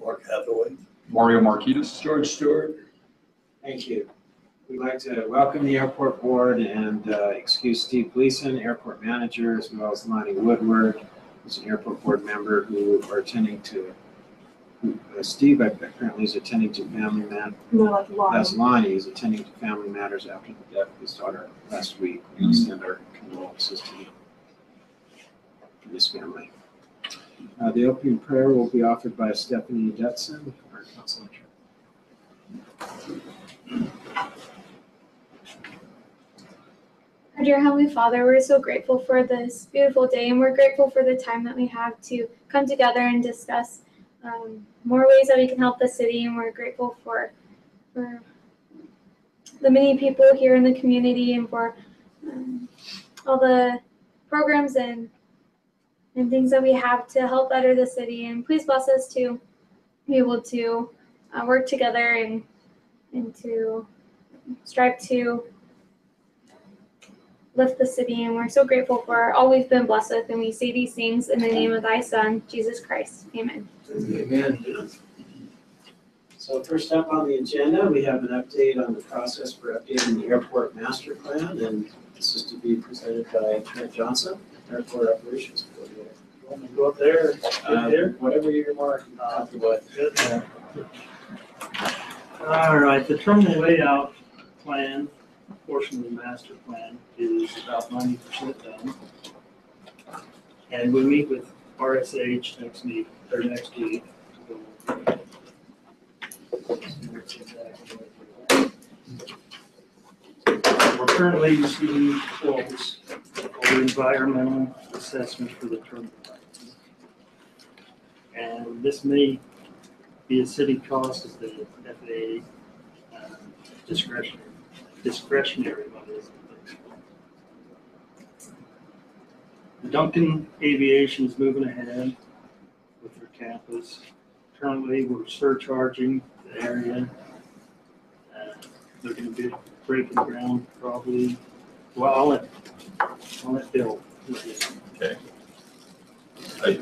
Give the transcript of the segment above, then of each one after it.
Mark Hathaway. Mario Marquitas. George Stewart. Thank you. We'd like to welcome the airport board and uh, excuse Steve Gleason, airport manager, as well as Lonnie Woodward, who's an airport board member who are attending to, uh, Steve apparently is attending to family matters. More like law. That's Lonnie is attending to family matters after the death of his daughter last week. We extend our condolences to to this family. Uh, The opening prayer will be offered by Stephanie Detson, our attorney. Our dear Heavenly Father, we're so grateful for this beautiful day, and we're grateful for the time that we have to come together and discuss um, more ways that we can help the city. And we're grateful for for the many people here in the community and for um, all the programs and and things that we have to help better the city. And please bless us to be able to uh, work together and and to strive to lift the city, and we're so grateful for all we've been blessed with. And we say these things in the name of thy Son, Jesus Christ. Amen. Amen. So first up on the agenda, we have an update on the process for updating the airport master plan, and this is to be presented by Trent Johnson, airport operations coordinator. Want me to go up there, Uh, right there? Whatever you're more comfortable with. Good. All right, the terminal layout plan, portion of the master plan is about ninety percent done. And we meet with RSH next week, or next week. We're currently receiving quotes for environmental assessment for the terminal. And this may be a city cost of the FAA uh, discretionary, discretionary money. The Duncan Aviation is moving ahead with their campus. Currently, we're surcharging the area. Uh, They're gonna be breaking ground probably, well, I'll let, I'll let Bill. Okay. I,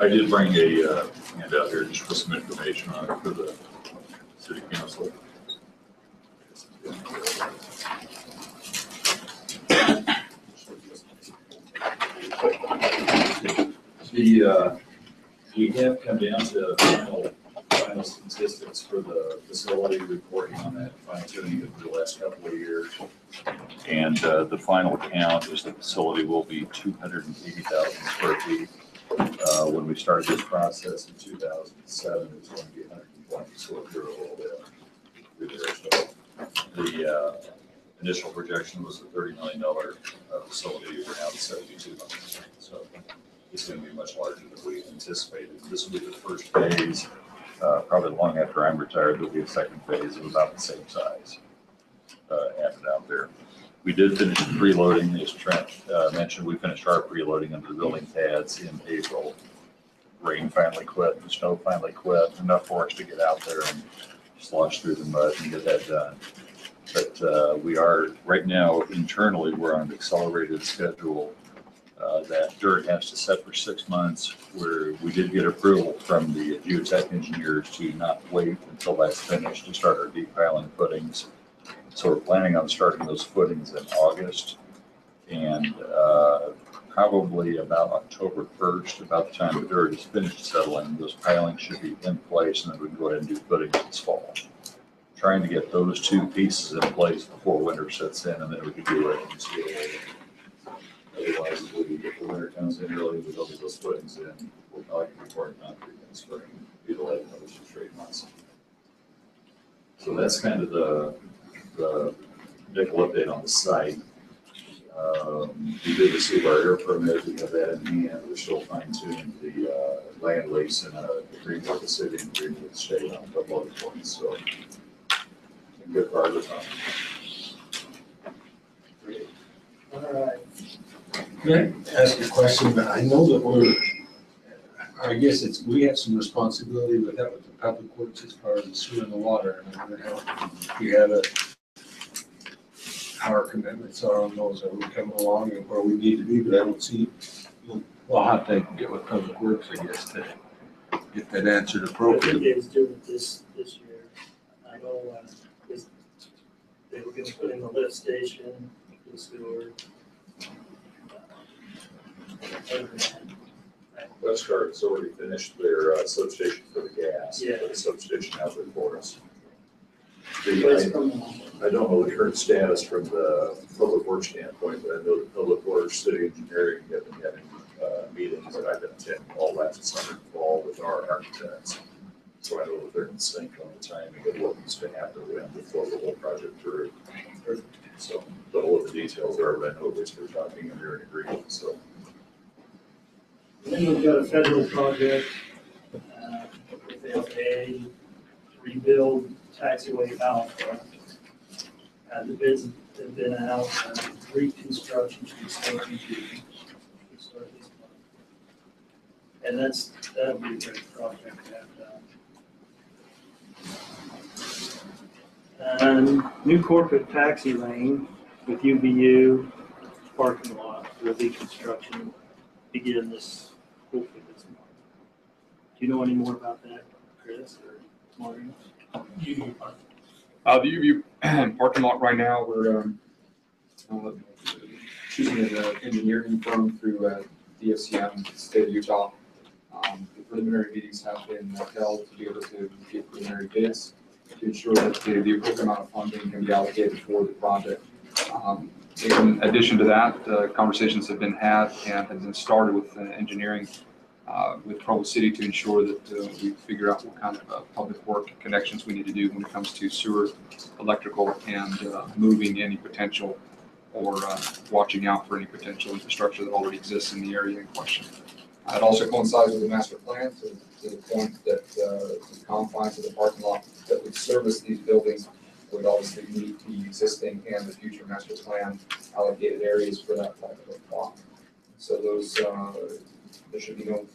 I did bring a uh, handout here just with some information on it for the city council. The, uh, we have come down to final, final statistics for the facility reporting on that fine tuning of the last couple of years. And uh, the final count is the facility will be two hundred and eighty thousand square feet. Uh, When we started this process in two thousand and seven, it was going to be hundred and twenty, so we're a little bit through there. So The uh, initial projection was a thirty million dollar uh, facility, we're now at seventy-two million. So it's going to be much larger than we anticipated. This will be the first phase. Uh, Probably long after I'm retired, there'll be a second phase of about the same size uh, added out there. We did finish preloading, as Trent uh, mentioned, we finished our preloading under the building pads in April. Rain finally quit, the snow finally quit, enough for us to get out there and slosh through the mud and get that done. But uh, we are, right now internally, we're on an accelerated schedule uh, that dirt has to set for six months, where we did get approval from the geotech engineers to not wait until that's finished to start our deep piling footings. So we're planning on starting those footings in August. And uh, probably about October 1st, about the time the dirt is finished settling, those pilings should be in place and then we can go ahead and do footings this fall. Trying to get those two pieces in place before winter sets in and then we can do it. Otherwise, the winter comes in early, we don't get those footings in, we'll probably be pouring concrete in spring, be the another two straight months. So that's kind of the, the vehicle update on the site. Um, We did receive our air permit, we have that in hand, we're still fine tuning the uh, land lease and uh, agreement with the city and agreement with the state on a couple other points, so. Good progress on it. All right. Can I ask a question? But I know that we're, I guess it's, we have some responsibility with that with the public works as far as the sewer and the water. And I wonder how we have a, our commitments are on those. Are we coming along and where we need to be? But I don't see, we'll have to get with public works, I guess, to get that answered I think appropriately. they was doing it this, this year. I know, uh, they were gonna put in the lift station, the sewer. Questar's already finished their uh, substation for the gas. Yeah. The substation out there for us. The, I- I don't know the current status from the public works standpoint, but I know the public works, city engineering have been having, uh, meetings that I've been attending all last summer, and fall with our architects. So I know that they're in sync on the timing of what needs to happen when to flow the whole project through. So, the whole of the details are, but I know which they're talking and they're in agreement, so. Then we've got a federal project, uh, with to rebuild taxiway Alpha. Uh, the bids have been out, uh, reconstruction should start this month. And that's, that'd be a great project to have done. And new corporate taxi lane with UVU parking lot will be construction begin this, hopefully this month. Do you know any more about that, Chris or Maureen? Uh, the UV parking lot right now, we're, um, uh, choosing an uh, engineering firm through, uh, DFCM, state of Utah. Um, the preliminary meetings have been held to be able to get preliminary bids to ensure that the, the appropriate amount of funding can be allocated for the project. Um, in addition to that, uh, conversations have been had and have been started with uh, engineering uh, with Provo City to ensure that uh, we figure out what kind of uh, public work connections we need to do when it comes to sewer, electrical, and uh, moving any potential or watching out for any potential infrastructure that already exists in the area in question. It also coincides with the master plan to to the point that the confines of the parking lot that would service these buildings would obviously meet the existing and the future master plan allocated areas for that type of a lot. So those, uh, there should be no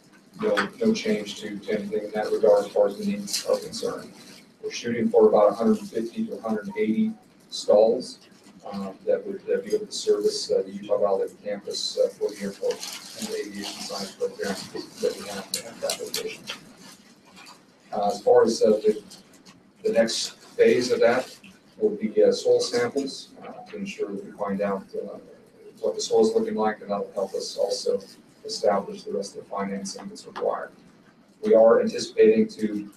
no, no change to, to anything in that regard as far as the needs are concerned. We're shooting for about hundred and fifty to hundred and eighty stalls, um, that would, that be able to service uh, the Utah Valley campus uh, for the airport and the aviation science program that we have at that location. Uh, as far as, uh, the, the next phase of that will be, uh, soil samples, uh, to ensure that we find out, uh, what the soil is looking like, and that'll help us also establish the rest of the financing that's required. We are anticipating to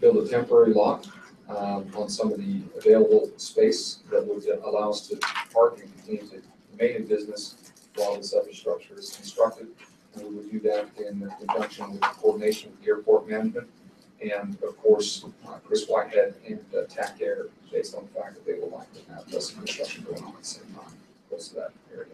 build a temporary lot um, on some of the available space that would allow us to park and continue to remain in business while this infrastructure is constructed. And we will do that in conjunction with coordination with the airport management and of course, uh, Chris Whitehead and uh, TAC Air, based on the fact that they will likely have this construction going on at the same time, close to that area.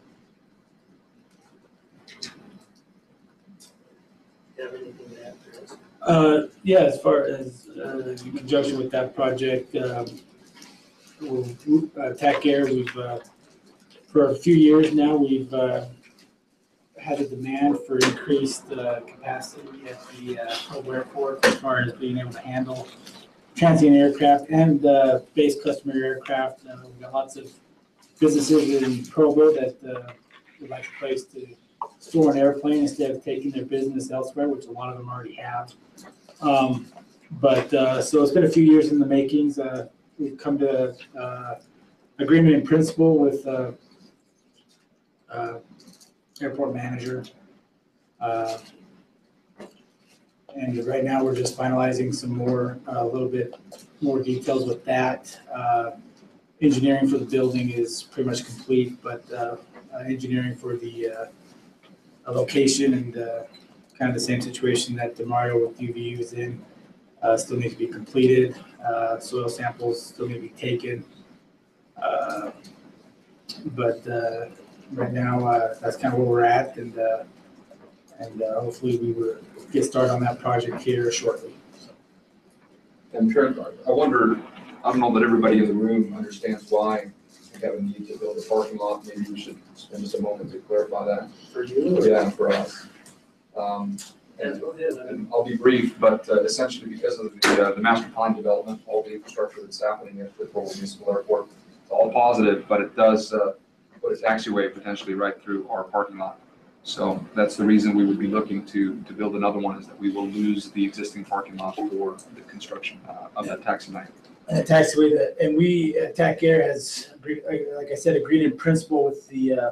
You have anything to add, Chris? Uh, yeah, as far as, uh, in conjunction with that project, um, we'll, uh, TAC Air, we've, uh, for a few years now, we've, uh, had a demand for increased, uh, capacity at the, uh, Airport as far as being able to handle transient aircraft and, uh, base customer aircraft. Uh, we've got lots of businesses in Provo that, uh, would like a place to store an airplane instead of taking their business elsewhere, which a lot of them already have. Um, but, uh, so it's been a few years in the makings. Uh, we've come to, uh, agreement in principle with, uh, uh, airport manager. Uh, And right now, we're just finalizing some more, uh, a little bit more details with that. Uh, Engineering for the building is pretty much complete, but, uh, uh, engineering for the, uh, location and uh, kind of the same situation that Demario with UVU is in. Uh, Still need to be completed, Uh, soil samples still need to be taken. Uh, But uh, right now, uh, that's kind of where we're at and, uh, and uh, hopefully we will get started on that project here shortly. And Trent, I wonder, I don't know that everybody in the room understands why we have a need to build a parking lot. Maybe we should spend just a moment to clarify that. For you? or- Yeah, for us. Um, And. I mean, and I'll be brief, but uh, essentially because of the, uh, the master plan development, all the infrastructure that's happening at the Provo Municipal Airport, it's all positive, but it does uh, put a taxiway potentially right through our parking lot. So that's the reason we would be looking to, to build another one, is that we will lose the existing parking lot for the construction uh, of that taxi. And the taxiway that, and we, uh, TAC Air has, like I said, agreed in principle with the, uh,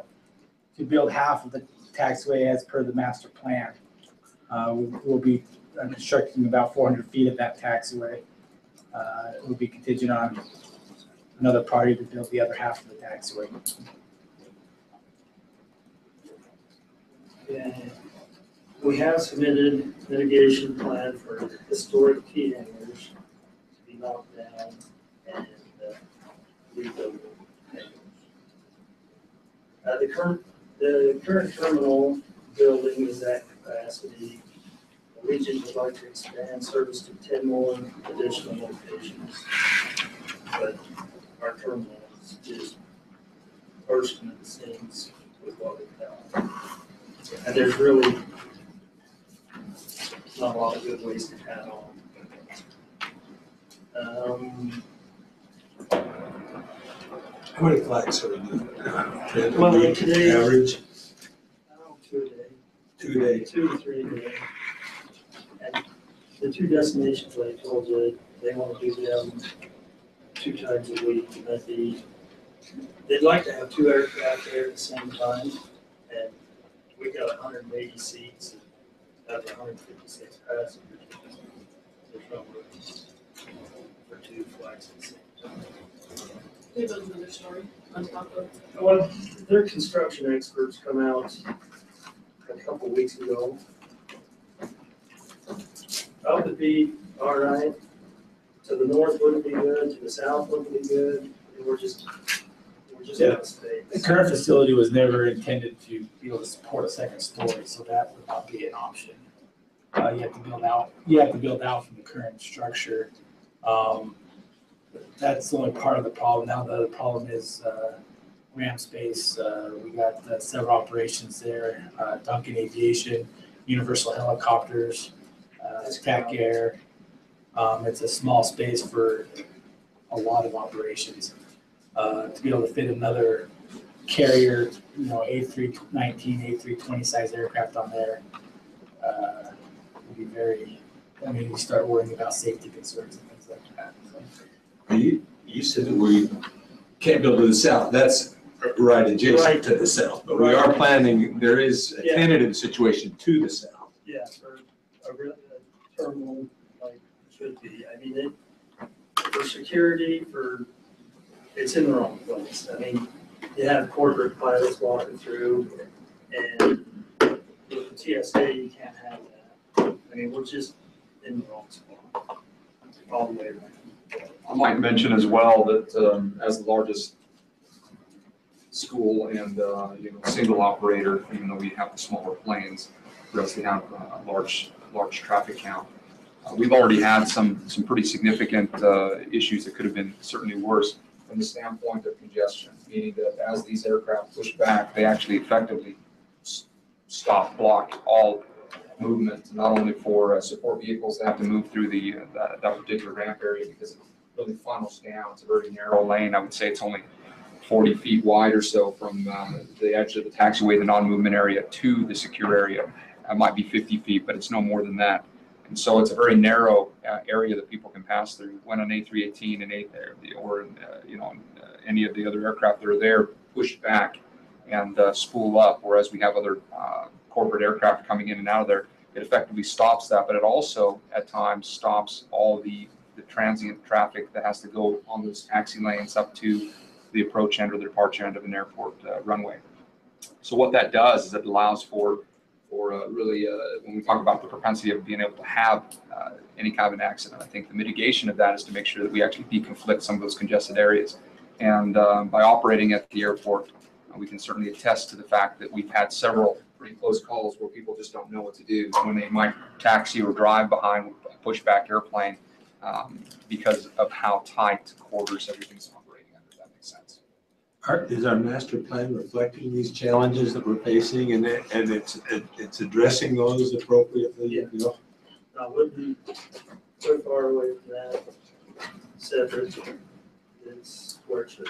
to build half of the taxiway as per the master plan. Uh, we- We'll be constructing about four hundred feet of that taxiway. Uh, It will be contingent on another party to build the other half of the taxiway. And we have submitted mitigation plan for historic T hangers to be knocked down and uh, rebuilt. Uh, the current, the current terminal building is at capacity. The Region would like to expand service to ten more additional locations. But our terminal is just bursting at the with what we've done. And there's really not a lot of good ways to add on. Um, How many flags are we? Ten a Well, week, today- Average, two a day, two days. two to three a day. And the two destinations I told you, they want to do them two times a week, and that the, they'd like to have two aircraft there at the same time. We got hundred and eighty seats, and that's hundred and fifty-six passengers. There's no room for two flights at the same time. We have another story on top of. Well, their construction experts come out a couple weeks ago. That would be all right. To the north wouldn't be good, to the south wouldn't be good, and we're just, of The current facility was never intended to be able to support a second story, so that would not be an option. Uh, you have to build out, you have to build out from the current structure. Um, that's only part of the problem. Now the other problem is, uh, ramp space. Uh, we got uh, several operations there, uh, Duncan Aviation, Universal Helicopters, uh, TAC Air. Um, it's a small space for a lot of operations. Uh, to be able to fit another carrier, you know, A three nineteen, A three twenty size aircraft on there, uh, would be very, I mean, you start worrying about safety concerns and things like that, so. You, you said that we can't build to the south, that's right Right. adjacent to the south, but we are planning, there is a Yeah. tentative situation to the south. Yeah, for a real, a terminal like should be, I mean, it, for security, for, it's in the wrong place. I mean, you have corporate pilots walking through and with the TSA, you can't have that. I mean, we're just in the wrong spot, all the way around. I might mention as well that um, as the largest school and, uh, you know, single operator, even though we have the smaller planes, we also have a large, large traffic count. Uh, We've already had some, some pretty significant uh, issues that could have been certainly worse from the standpoint of congestion, meaning that as these aircraft push back, they actually effectively stop, block all movement, not only for uh, support vehicles that have to move through the, uh, that, that particular ramp area because it really funnels down. It's a very narrow lane. I would say it's only forty feet wide or so from, um, the edge of the taxiway, the non-movement area to the secure area. It might be fifty feet, but it's no more than that. And so it's a very narrow, uh, area that people can pass through. When an A three eighteen and eight there, or, uh, you know, uh, any of the other aircraft that are there push back and, uh, spool up, whereas we have other, uh, corporate aircraft coming in and out of there. It effectively stops that, but it also at times stops all the, the transient traffic that has to go on those taxi lanes up to the approach end or the departure end of an airport runway. So what that does is it allows for, for uh, really, uh, when we talk about the propensity of being able to have uh, any kind of an accident, I think the mitigation of that is to make sure that we actually deconflict some of those congested areas. And um, by operating at the airport, we can certainly attest to the fact that we've had several pretty close calls where people just don't know what to do when they might taxi or drive behind a pushback airplane um, because of how tight quarters everything's operating under, if that makes sense. Are- Is our master plan reflecting these challenges that we're facing and it, and it's, it- it's addressing those appropriately, you know? I wouldn't so far away from that, separate, it's where it should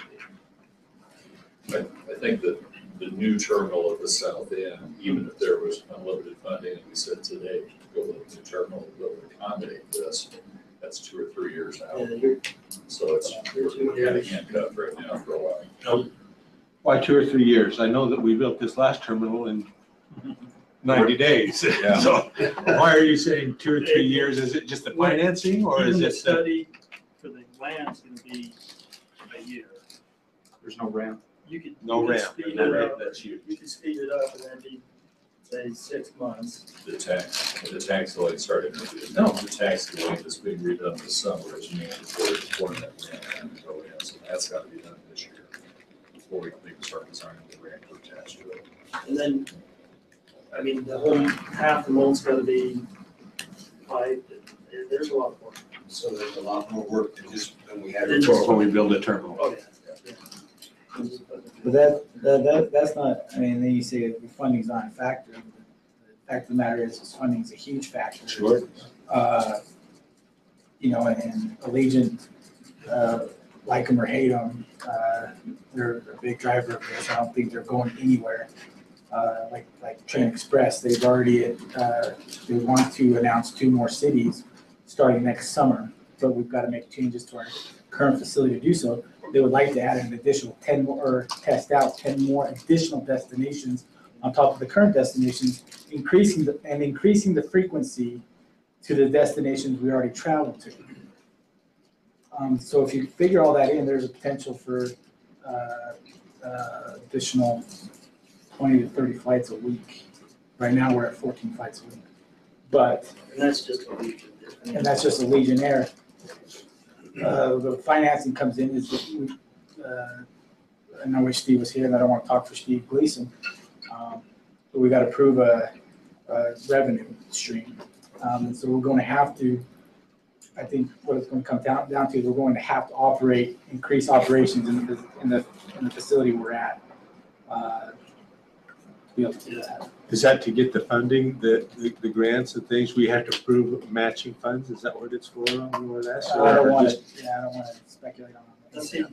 be. I, I think that the new terminal at the south end, even if there was unlimited funding, and we said today, go with the new terminal that would accommodate this, that's two or three years out. Yeah, you're, So it's, you're two we're kind handcuffed right now for a while. Why two or three years? I know that we built this last terminal in ninety days. Yeah. So why are you saying two or three years? Is it just the financing or is Even the it? the- study for the land's gonna be a year. There's no ramp. You could. No you could ramp, Speed no it ramp, up, that's huge. you could speed it up and then be, say, six months. The tax, the tax lane started, no, the tax lane that's being redone this summer is mandatory for that ramp and go in, so that's gotta be done this year. Before we can even start designing the ramp attached to it. And then, I mean, the whole, half the mold's gotta be piped, there- there's a lot more. work. So there's a lot more work than just, than we had Then before when we build a terminal. Oh, yeah, yeah. But that, that, that, that's not, I mean, then you say the funding's not a factor. The fact of the matter is, is funding's a huge factor. Sure. Uh, You know, and Allegiant, uh, like them or hate them, uh, they're a big driver of this. I don't think they're going anywhere. Uh, Like, like Train Express, they've already, uh, they want to announce two more cities starting next summer. But we've got to make changes to our current facility to do so. They would like to add an additional ten more, or test out ten more additional destinations on top of the current destinations, increasing the, and increasing the frequency to the destinations we already traveled to. Um, so if you figure all that in, there's a potential for, uh, uh, additional twenty to thirty flights a week. Right now, we're at fourteen flights a week. But And that's just a and that's just Allegiant. Uh, the financing comes in is, uh, I know wish Steve was here, and I don't want to talk for Steve Gleason. Um, But we got to prove a, a revenue stream. Um, and so we're going to have to, I think what it's going to come down, down to, is we're going to have to operate, increase operations in the, in the, in the facility we're at. uh, To be able to do that. Is that to get the funding, the, the- the grants and things? We have to approve matching funds? Is that what it's for, more or less? I don't Or want just- to, yeah, I don't want to speculate on that. Let's see,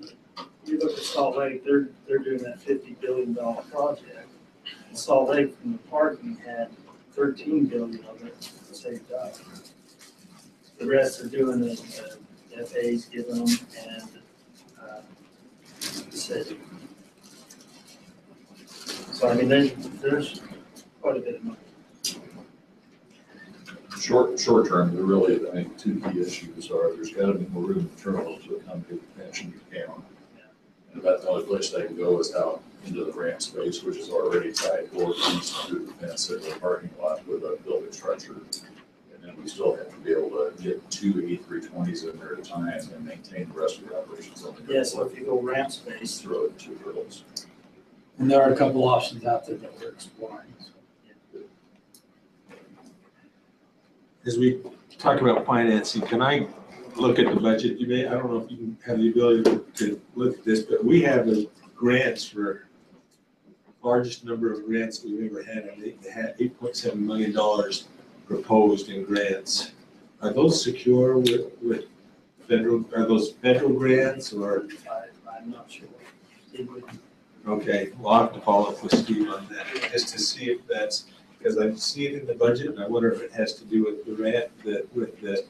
you look at Salt Lake, they're, they're doing that fifty billion dollar project. Salt Lake from the parking had thirteen billion of it saved up. The rest are doing it, uh, FA's giving them and, uh, the city. So I mean, there's, there's quite a bit of money. Short, short term, there really, I think, two key issues are, there's gotta be more room in the terminal to accommodate the pension account. And about the only place they can go is out into the ramp space, which is already tight, or through the fence at the parking lot with a building structure. And then we still have to be able to get two E three twenties in there at a time and maintain the rest of the operations on the. Yeah, so if you go ramp space, throw it two hurdles. And there are a couple options out there that we're exploring. As we talk about financing, can I look at the budget? You may, I don't know if you have the ability to- look at this, but we have the grants for largest number of grants that we've ever had. I think they had eight point seven million dollars proposed in grants. Are those secure with, with federal, are those federal grants or, I, I'm not sure. It would, okay, we'll have to follow up with Steve on that, just to see if that's, because I see it in the budget and I wonder if it has to do with the rent, the, with the,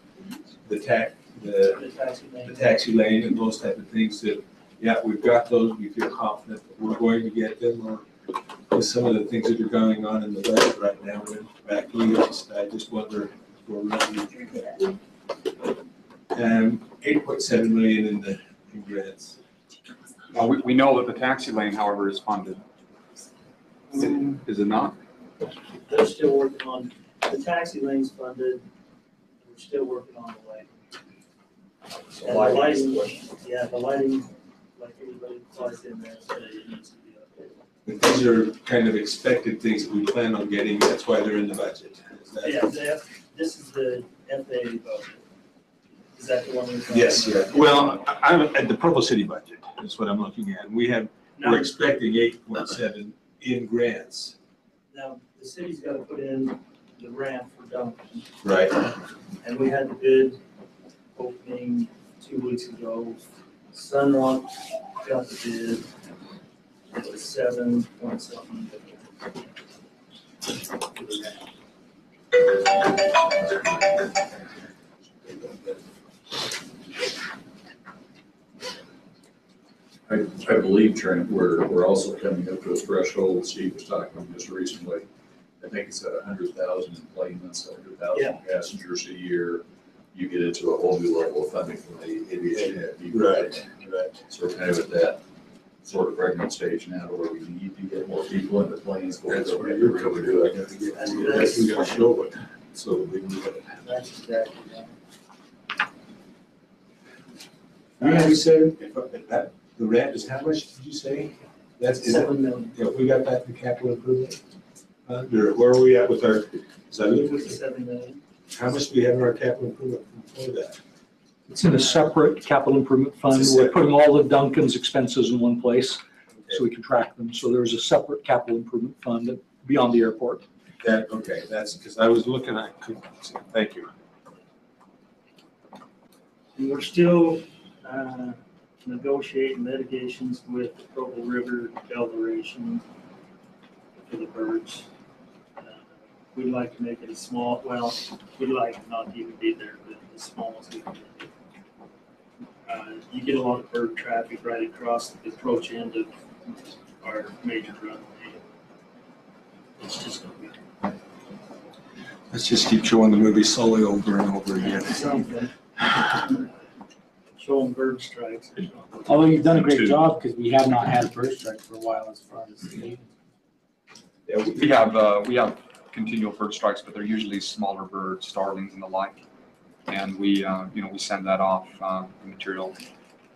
the tax, the the taxi the lane. taxi lane and those type of things that, yeah, we've got those, we feel confident that we're going to get them, or with some of the things that are going on in the budget right now, with back east, I just wonder if we're ready. Um, eight point seven million in the. Well, we, we know that the taxi lane, however, is funded. Is it not? They're still working on, the taxi lane's funded, we're still working on the lighting. So And the lighting is the lighting, question. yeah, the lighting, like anybody that flies in there, said it needs to be updated. But these are kind of expected things that we plan on getting, that's why they're in the budget. Is that- Yeah, the F- this is the FAA budget. Is that the one we're? talking Yes, yeah, about? well, I- I'm at the Provo City budget, is what I'm looking at, we have, we're Now, expecting eight point seven in grants. now, the city's gotta put in the ramp for Duncan, Right. and we had the bid opening two weeks ago. Sunroc got the bid. It was seven point something. I, I believe, Trent, we're, we're also coming up to a threshold, Steve was talking just recently. I think it's at a hundred thousand employments, a hundred thousand passengers a year. You get into a whole new level of funding from the aviation. Right, right. So we're kind of at that sort of pregnant stage now where we need to get more people in the planes. That's where you're coming to, I get, that's, we gotta show it, so we can get it. That's exactly right. We have said, if, if the rent is how much did you say? That's, is that, Seven million. yeah, we got that in capital improvement? Uh, where are we at with our, is that, Seven million. How much do we have in our capital improvement for that? It's in a separate capital improvement fund. It's a We're separate- putting all of Duncan's expenses in one place so we can track them. So there's a separate capital improvement fund beyond the airport. That, okay, that's, because I was looking at, thank you. And we're still uh, negotiating litigations with the Provo River Delta for the birds. Uh, We'd like to make it as small, well, we'd like not to even be there, but as small as we can. Uh, You get a lot of bird traffic right across the approach end of our major runway. It's just gonna be Let's just keep showing the movie slowly over and over again. something. Show them bird strikes or something. Although you've done a Two. great job, because we have not had bird strike for a while as far as. Yeah, we- we have, uh, we have continual bird strikes, but they're usually smaller birds, starlings and the like. And we, uh, you know, we send that off, uh, the material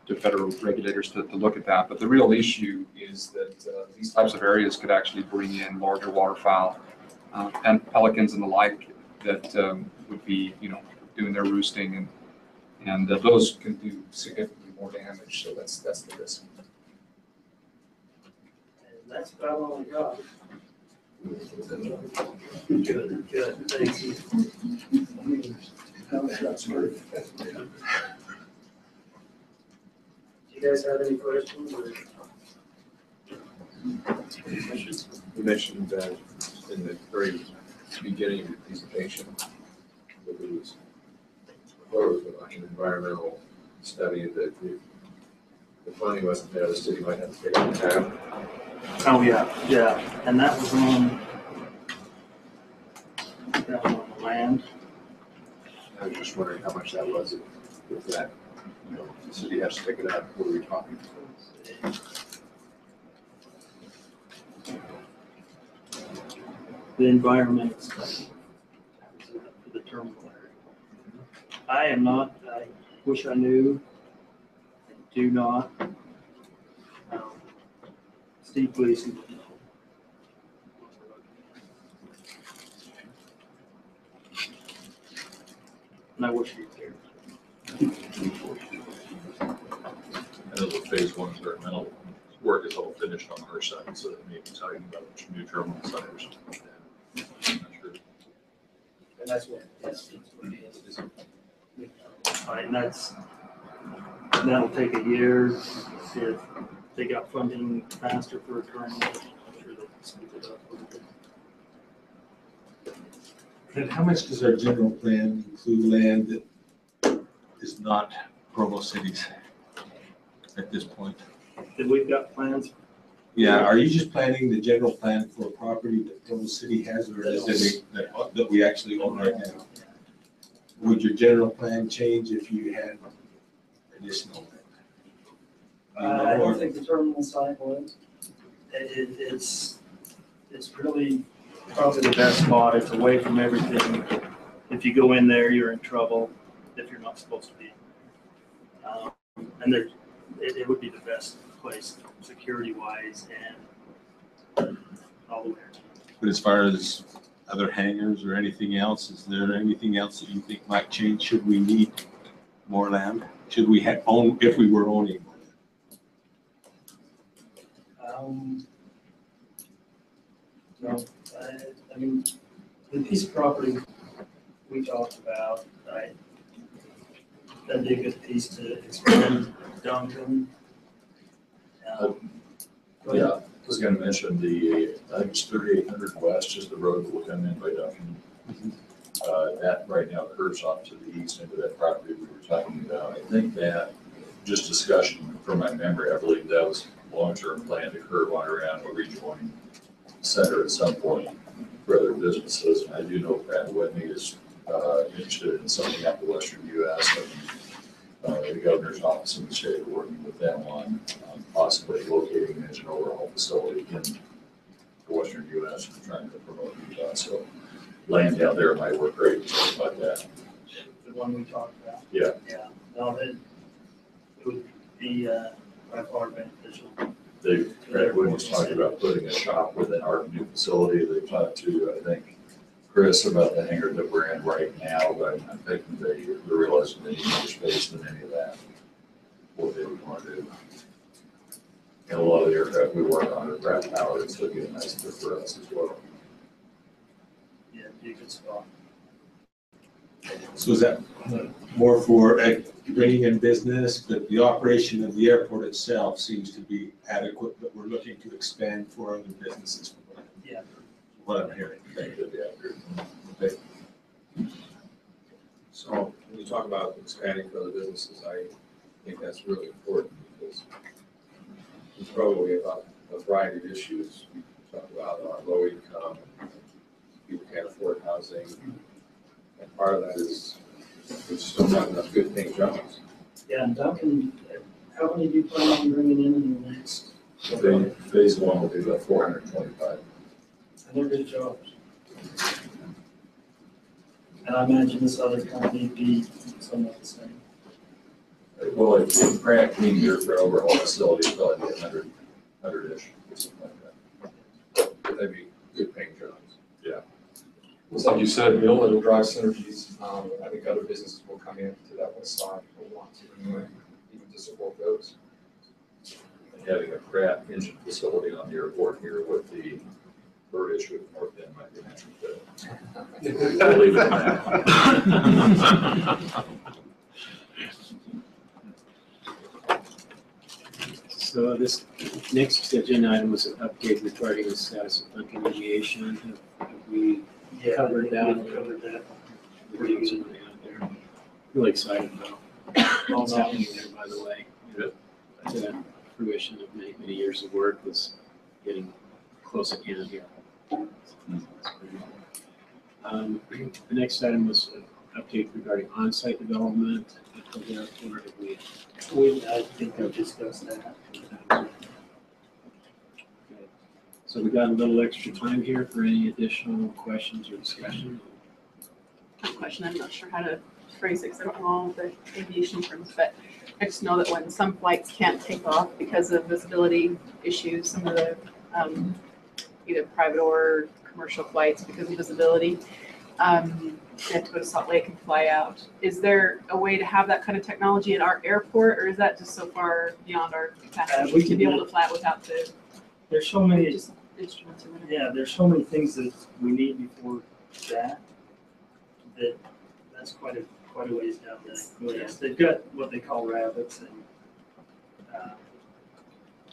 to federal regulators to, to look at that. But the real issue is that, uh, these types of areas could actually bring in larger waterfowl, uh, and pelicans and the like that, um, would be, you know, doing their roosting and, and uh, those can do significantly more damage, so that's, that's the risk. And that's about all I got. Good, good, thank you. Do you guys have any questions or? You mentioned that in the very beginning of your presentation, that it was, well, it was like an environmental study that the, the funding wasn't there, the city might have to take on tab. Oh, yeah, yeah, and that was on, that was on the land. I was just wondering how much that was, if if that, you know, the city has to pick it up, what are we talking? The environmental study for the terminal area. I am not, I wish I knew, I do not. Um, Steve Gleason. And I wish he was here. I know the phase one environmental work is all finished on our side, so that may be talking about new terminal site or something like that. I'm not sure. And that's what, that's what it is. Right, and that's, that'll take a year, see if they got funding faster for I'm sure they can speed it up a little bit. And how much does our general plan include land that is not Provo cities at this point? Then we've got plans, Yeah, are you just planning the general plan for a property that Provo City has, or is it that, that we actually own right now? Would your general plan change if you had additional? Uh, I don't think the terminal site would. It, it, it's, it's really probably the best spot, it's away from everything. If you go in there, you're in trouble if you're not supposed to be. Um, And there, it, it would be the best place, security wise and all the way. around. But as far as other hangars or anything else, is there anything else that you think might change? Should we need more land? Should we have, own, if we were owning? more land? Um, No, I, I mean, the piece of property we talked about, right? That'd be a good piece to expand Duncan. Um, Yeah, I was gonna mention the, I think it's thirty-eight hundred west, just the road that will come in by Duncan. Uh, that right now curves off to the east into that property we were talking about. I think that, just discussion from my memory, I believe that was long-term plan to curve on around a rejoin center at some point for other businesses. And I do know Pratt Whitney is, uh, interested in something out the western US. and, Uh, the governor's office in the state are working with them on possibly locating an engine overhaul facility in the western US and trying to promote Utah. So land down there might work great, like that. The one we talked about. Yeah. Yeah, no, it, it would be, uh, by far beneficial. They, Brad Wood was talking about putting a shop within our new facility. They talked to, I think, Chris about the hangar that we're in right now, but I'm thinking they, they're realizing they need more space than any of that. What they would want to do. And a lot of the aircraft we work on are Pratt powered, it's looking a nice fit for us as well. Yeah, it'd be a good spot. So is that more for uh, bringing in business, but the operation of the airport itself seems to be adequate, but we're looking to expand for other businesses? Yeah. What I'm hearing. I think that'd. So when you talk about expanding for other businesses, I think that's really important because it's probably about a variety of issues. We talk about uh, low income, people can't afford housing. And part of that is there's still not enough good paying jobs. Yeah, and Duncan, how many do you plan on bringing in in the next? Phase, phase one will be about four hundred and twenty-five. And they're good jobs. And I imagine this other company would be somewhat the same. Well, if if Pratt came here for an overhaul facility, it'd probably be a hundred, hundred-ish, or something like that. But they'd be good paying jobs. Yeah. It's like you said, Bill, it'll drive synergies. Um, I think other businesses will come in to that west side, will want to anyway, even to support those. And having a Pratt engine facility on the airport here with the bird issue at North End might be an interesting. I'll it at that. So this next agenda item was an update regarding the status of Duncan Aviation. Have- Have we Yeah, Covered that. we Covered that. Pretty good out there. Really excited about what's happening there, by the way. Good. To fruition of many, many years of work was getting close at hand here. Um, The next item was an update regarding on-site development Have we We, I think we discussed that. So we got a little extra time here for any additional questions or discussion. Question. I'm not sure how to phrase it because I don't know all the aviation terms, but I just know that when some flights can't take off because of visibility issues, some of the, um, either private or commercial flights because of visibility, um, they have to go to Salt Lake and fly out. Is there a way to have that kind of technology at our airport, or is that just so far beyond our Uh, capacity we to can be do able to fly without the, There's so many, just instruments or whatever? yeah, there's so many things that we need before that, that, that's quite a, quite a ways down the list. They've got what they call rabbits and, uh,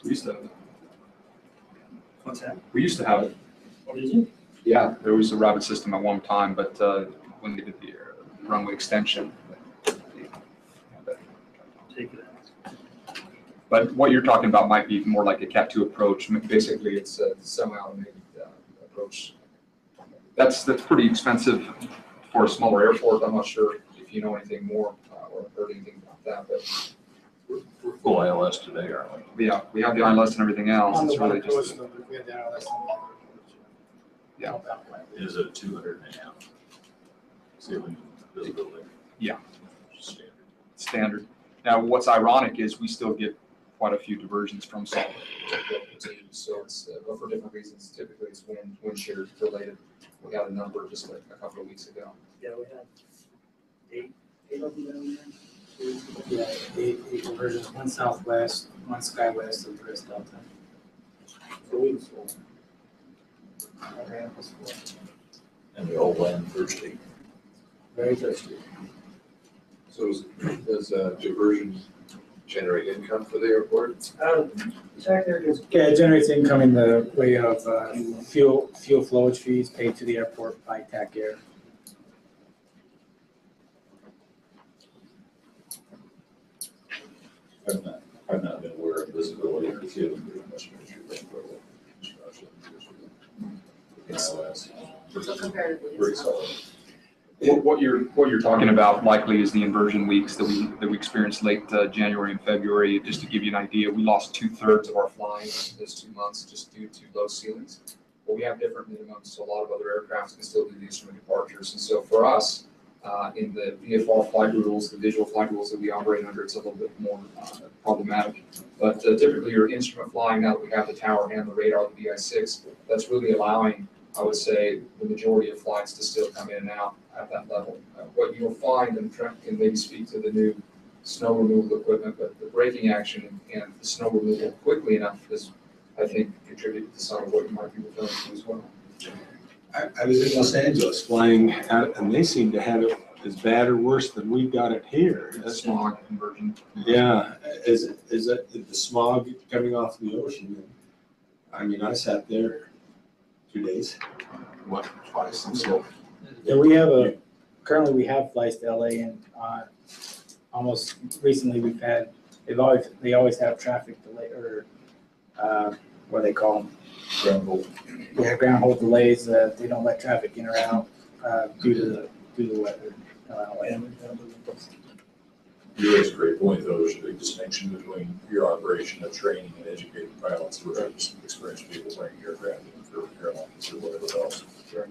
We used to, have it. what's that? we used to have it. What is it? Yeah, there was a rabbit system at one time, but uh, when they did the uh, runway extension. they- Take it out. But what you're talking about might be more like a Cat two approach. Basically, it's a semi-automated uh, approach. That's, that's pretty expensive for a smaller airport. I'm not sure if you know anything more uh, or heard anything about that, but We're we're full ILS today, aren't we? yeah, we have the ILS and everything else. On the It's really one coast, just, but we had that, that's on the other. Yeah. Is it two hundred and a half? Ceiling visibility? Yeah. Standard. standard. Now, what's ironic is we still get quite a few diversions from Salt Lake. So it's, uh, for different reasons, typically it's wind, wind shear related. We had a number just like a couple of weeks ago. Yeah, we had eight, eight of them down there. Yeah, eight, eight conversions, one southwest, one skywest, and the rest delta. Okay, that's cool. And we all land thirsty. Very thirsty. So is, does uh, diversion generate income for the airport? Yeah, it generates income in the way of uh, fuel, fuel flowage fees paid to the airport by TAC Air. I've not, I've not been aware of visibility or feeling very much ministry of railroad construction. It's, uh, So comparatively, Pretty solid. What, you're, what you're talking about likely is the inversion weeks that we, that we experienced late uh, January and February. Just to give you an idea, we lost two-thirds of our flying those two months just due to low ceilings. But we have different minimums, so a lot of other aircrafts can still do the instrument departures. And so for us, uh, in the VFR flight rules, the visual flight rules that we operate under, it's a little bit more uh, problematic. But uh, typically, your instrument flying, now that we have the tower and the radar, the VI-6, that's really allowing, I would say, the majority of flights to still come in and out at that level. Uh, What you'll find, and Trent can maybe speak to the new snow removal equipment, but the braking action and the snow removal quickly enough is, I think, contributed to some of what you might be referring to as well. I, I was in Los Angeles flying out, and they seem to have it as bad or worse than we've got it here. That's smog conversion. Yeah, is, it- is it the smog coming off the ocean? I mean, I sat there two days. What, twice, and so Yeah, we have a, currently we have flights to LA and, uh, almost recently we've had, they've always, they always have traffic delay or, uh, what do they call them? Ground hold. Yeah, ground hold delays, uh, they don't let traffic in or out, uh, due to the, due to the weather. uh, You raise a great point, though. There's a big distinction between your operation of training and educating pilots versus experienced people flying aircraft and for airlines or whatever else. You have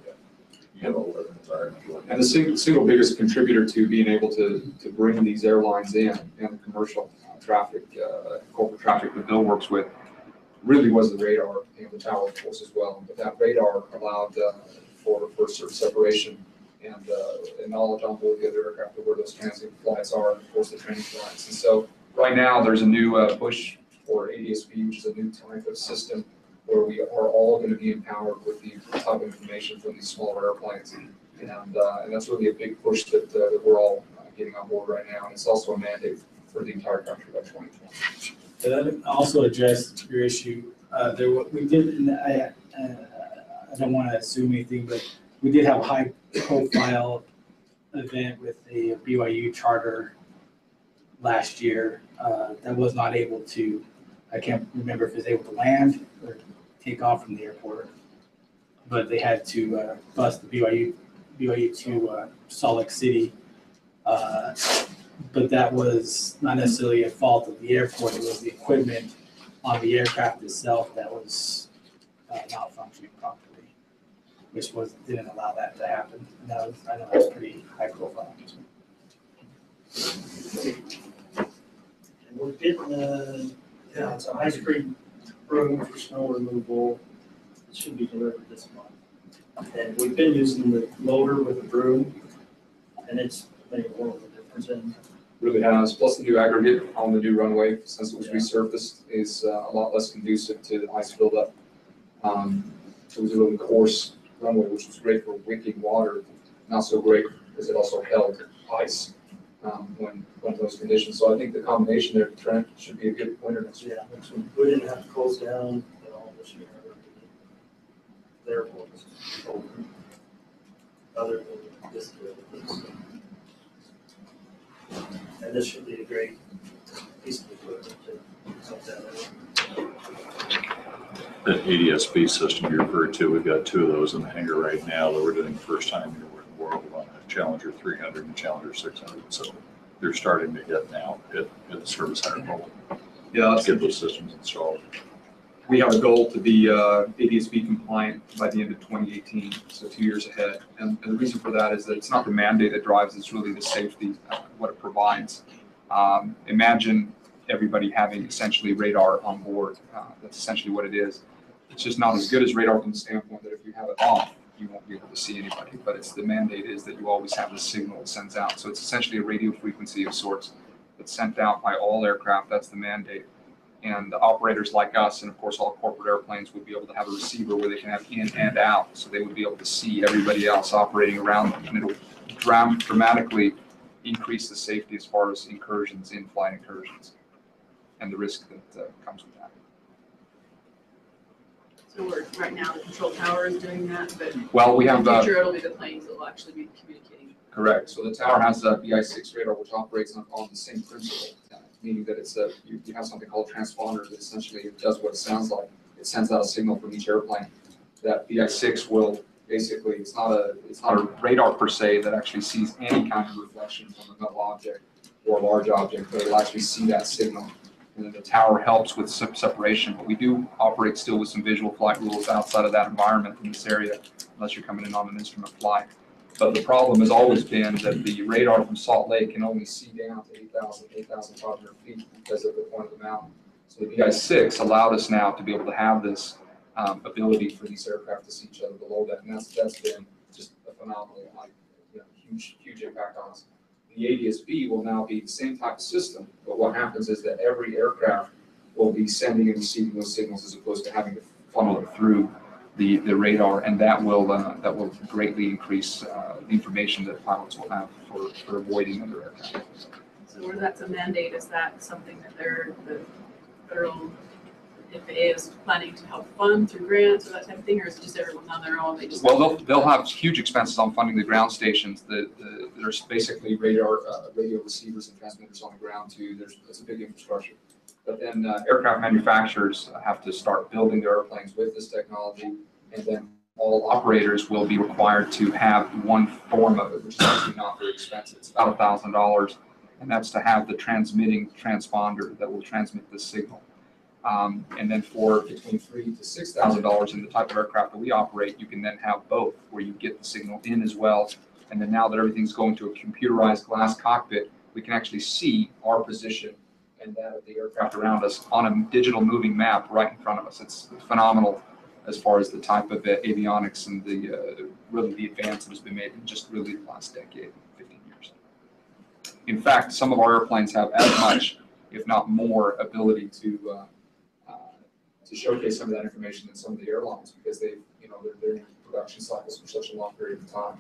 different environment. And the single, single biggest contributor to being able to, to bring these airlines in and the commercial uh, traffic, uh, corporate traffic that Bill works with, really was the radar and the tower, of course, as well. But that radar allowed uh, for, for sort of separation and, uh, and knowledge on board the other aircraft of where those transient flights are, and of course, the training flights. And so, right now, there's a new uh, push for ADSB, which is a new type of system where we are all going to be empowered with the type of information from these smaller airplanes. And, uh, and that's really a big push that, uh, that we're all uh, getting on board right now. And it's also a mandate for the entire country by 2020. To that also address your issue, uh, there, we did, and I, uh, I don't want to assume anything, but we did have a high profile event with the BYU charter last year, uh, that was not able to, I can't remember if it was able to land or take off from the airport. But they had to, uh, bus the BYU, BYU to, uh, Salt Lake City. Uh, but that was not necessarily a fault of the airport, it was the equipment on the aircraft itself that was uh, not functioning properly, which was, didn't allow that to happen. And that was, I know that's pretty high profile. And we're getting, uh, yeah, it's a high broom for snow removal. It should be delivered this month. And we've been using the loader with the broom, and it's made a world of difference in Really has, plus the new aggregate on the new runway, since it was Yeah. resurfaced, is uh, a lot less conducive to ice buildup. Um, It was a really coarse runway, which was great for wicking water, not so great because it also held ice um, when, when those conditions. So I think the combination there, Trent, should be a good winter next year. Yeah, we didn't have to close down at all this year. The airport was open. Other than this. year. And this should be a great piece of equipment to help that out. That ADSB system you referred to, we've got two of those in the hangar right now that we're doing first time anywhere in the world on a Challenger three hundred and Challenger six hundred. So they're starting to hit now, at, hit the service center level. Yeah, Let's get those systems installed. we have a goal to be uh, ADSB compliant by the end of 2018, so two years ahead. And and the reason for that is that it's not the mandate that drives, it's really the safety, uh, what it provides. Um, Imagine everybody having essentially radar on board. Uh, That's essentially what it is. It's just not as good as radar from the standpoint that if you have it off, you won't be able to see anybody. But it's the mandate is that you always have the signal it sends out. So it's essentially a radio frequency of sorts that's sent out by all aircraft. That's the mandate. And the operators like us, and of course, all corporate airplanes would be able to have a receiver where they can have in and out. So they would be able to see everybody else operating around them. And it'll dramatically increase the safety as far as incursions, in-flight incursions. and the risk that uh, comes with that. So we're, right now, the control tower is doing that, but Well, we in have, the uh, future, it'll be the planes that will actually be communicating. correct, so the tower has a BI six radar which operates on, on the same principle, uh, meaning that it's a, you, you have something called a transponder that essentially it does what it sounds like. It sends out a signal from each airplane. That BI six will basically, it's not a, it's not a radar per se that actually sees any kind of reflection from a metal object or a large object, but it'll actually see that signal. The tower helps with se- separation, but we do operate still with some visual flight rules outside of that environment in this area, unless you're coming in on an instrument flight. But the problem has always been that the radar from Salt Lake can only see down to 8,000, 8,500 feet because of the point of the mountain. So the BI six allowed us now to be able to have this um, ability for these aircraft to see each other below that, and that's, that's been just a phenomenal, you know, huge, huge impact on us. The ADS-B will now be the same type of system, but what happens is that every aircraft will be sending and receiving those signals as opposed to having to funnel it through the, the radar, and that will, uh, that will greatly increase, uh, the information that pilots will have for, for avoiding other aircraft. So where that's a mandate, is that something that they're, the federal FAA is planning to help fund through grants or that type of thing, or is it just everyone on their own, they just? Well, they'll, they'll have huge expenses on funding the ground stations. The, the, there's basically radar, uh, radio receivers and transmitters on the ground too. There's, a big infrastructure. But then, uh, aircraft manufacturers have to start building their airplanes with this technology. And then all operators will be required to have one form of it, which is actually not very expensive. It's about a thousand dollars. And that's to have the transmitting transponder that will transmit the signal. Um, and then for between three to six thousand dollars in the type of aircraft that we operate, you can then have both, where you get the signal in as well. And then now that everything's going to a computerized glass cockpit, we can actually see our position and that of the aircraft around us on a digital moving map right in front of us. It's phenomenal as far as the type of uh, avionics and the, uh, really the advance that has been made in just really the last decade, fifteen years. In fact, some of our airplanes have as much, if not more, ability to, uh, to showcase some of that information than some of the airlines because they, you know, they're, they're in production cycles for such a long period of time.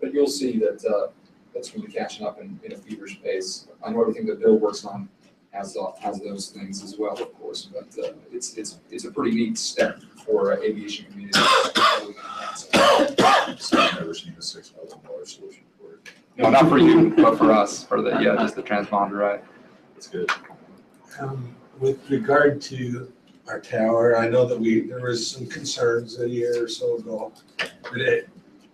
But you'll see that, uh, that's going to be catching up in, in a feverish pace. I know everything that Bill works on has, uh, has those things as well, of course, but, uh, it's, it's, it's a pretty neat step for uh, aviation community. So I've never seen a six thousand dollar solution for it. No, not for you, but for us, for the, yeah, just the transponder, right? That's good. Um, With regard to our tower, I know that we, there was some concerns a year or so ago. But it,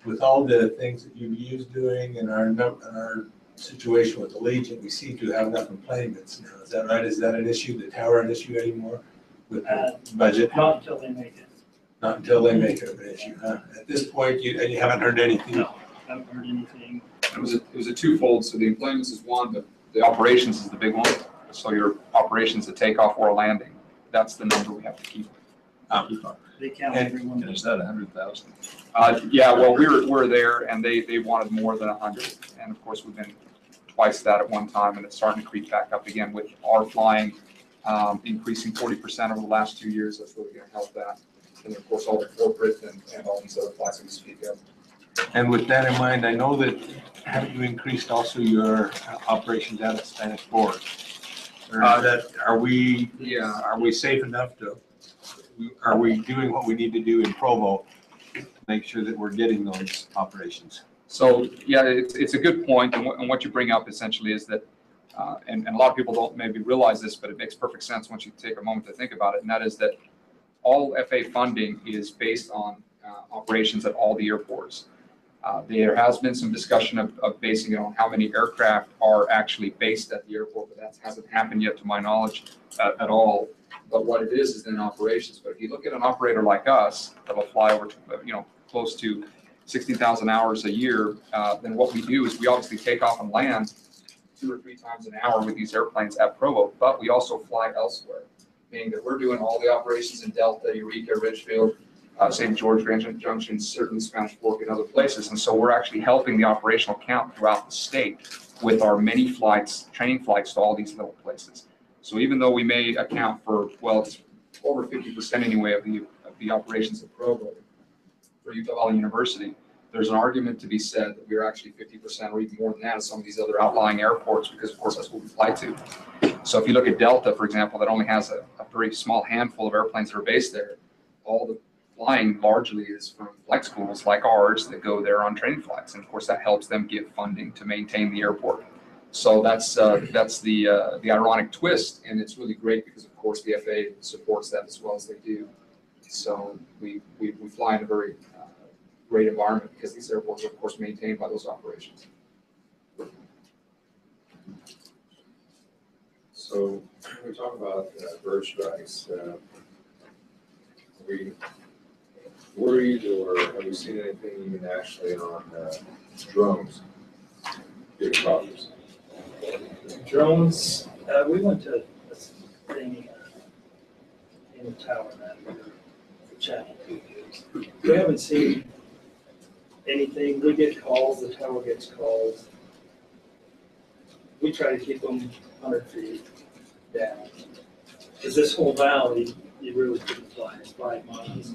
with all the things that you've used doing and our, num- and our situation with Allegiant, we seem to have enough emplanements now. Is that right? Is that an issue, the tower an issue anymore with Uh, the budget? Not until they make it. Not until they make it an issue, huh? At this point, you, and you haven't heard anything? No, haven't heard anything. It was a, it was a twofold, so the enplanements is one, but the operations is the big one. So your operations, the takeoff or landing, that's the number we have to keep. keep. They count And- everyone. And is that a hundred thousand? Uh, yeah, well, we were, we were there and they, they wanted more than a hundred. And of course, we've been twice that at one time and it's starting to creep back up again with our flying, um, increasing forty percent over the last two years. That's really gonna help that. And of course, all the corporate and, and all these other flights that we speak of. And with that in mind, I know that, have you increased also your uh, operations out at Spanish Fork? Uh, that, are we, Yeah, are we safe enough to, are we doing what we need to do in Provo? to Make sure that we're getting those operations? So, yeah, it's, it's a good point, and what, and what you bring up essentially is that, uh, and, and a lot of people don't maybe realize this, but it makes perfect sense once you take a moment to think about it, and that is that all FAA funding is based on, uh, operations at all the airports. Uh, there has been some discussion of, of basing it on how many aircraft are actually based at the airport, but that hasn't happened yet to my knowledge at, at all. But what it is, is in operations, but if you look at an operator like us, that'll fly over to, you know, close to sixteen thousand hours a year, uh, then what we do is we obviously take off and land two or three times an hour with these airplanes at Provo, but we also fly elsewhere. Meaning that we're doing all the operations in Delta, Eureka, Richfield, uh, St. George, Grand Junction, certainly Spanish Fork and other places. And so we're actually helping the operational count throughout the state with our many flights, training flights to all these little places. So even though we may account for, well, it's over fifty percent anyway of the, of the operations of Provo, for Utah Valley University, there's an argument to be said that we're actually fifty percent or even more than that of some of these other outlying airports, because of course that's what we fly to. So if you look at Delta, for example, that only has a, a very small handful of airplanes that are based there. All the flying largely is from flight schools like ours that go there on training flights. And of course, that helps them get funding to maintain the airport. So that's, uh, that's the, uh, the ironic twist. And it's really great because of course the FAA supports that as well as they do. So we, we, we fly in a very uh, great environment because these airports are of course maintained by those operations. So when we talk about uh, bird strikes. uh, we worried or have we seen anything even actually on uh, drones? Big problems. Drones, uh, we went to a thing uh, in the tower that we were chatting to. We haven't seen anything. We get calls, the tower gets calls. We try to keep them hundred feet down. Cause this whole valley, you really couldn't fly, it's five miles.